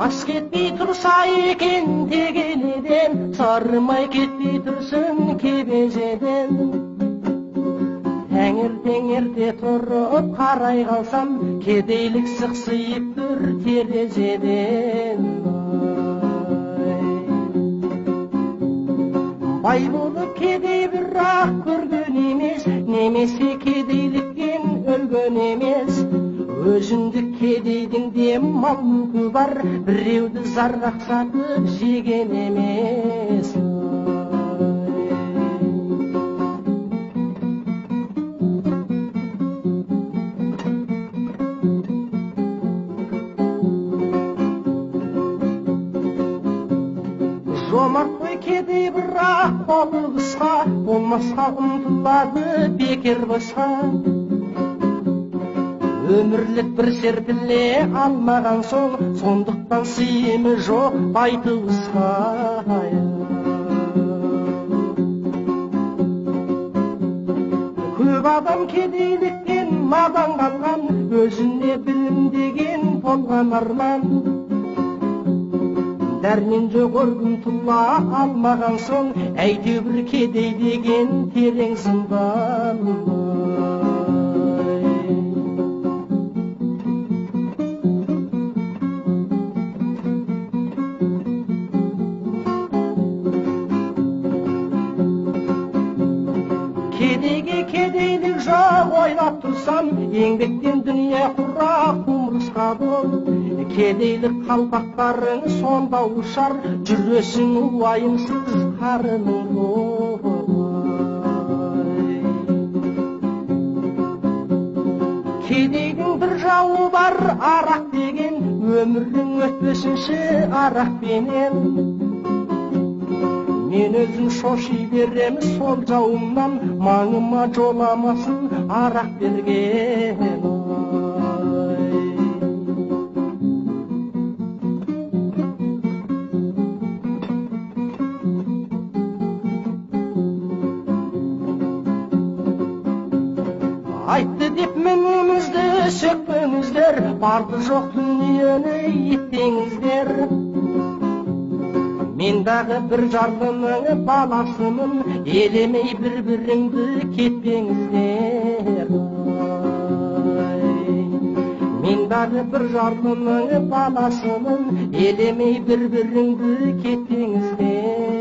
жас кетпей тұрса екен тегенеден сарымай кетпей тұрсын кебежеден таңертең ерте тұрып қарай қалсам кедейлік сықсиып тұр терезеден бай болып кедей бірақ көрген емес немесе өзіндік кедейдің де мал мүлкі бар біреуді заррақсатып жеген емес жомарт қой кедей бірақ қолы қысқа болмасқа ұмтылады бекер босқа өмірлік бір серпіле алмаған соң сондықтан сыйымы жоқ байтуысқа көп адам кедейліктен надан қалған өзіне білім деген болған арман дәрмен жоқ өргін тұла алмаған соң әйтеуір кедей деген терең зындан кедейге кедейлік жоқ ойлап тұрсам еңбектен дүние құра құмырсқа бол кедейлік қалпақтарың сонда ұшар жүресің уайымсыз қарының кедейдің бір жауы бар арақ деген өмірің өтпесінші арақпенен мен өзім шоши берем сол жауымнан. Маңыма жоламасын арақ берген айтты деп мінімізді сөкпеңіздер барды жоқ дүниені еттеңіздер мен дағы бір жарлының баласымын елемей бір біріңді кетпеңіздер мен дағы бір жарлының баласымын елемей бір біріңді кетпеңіздер.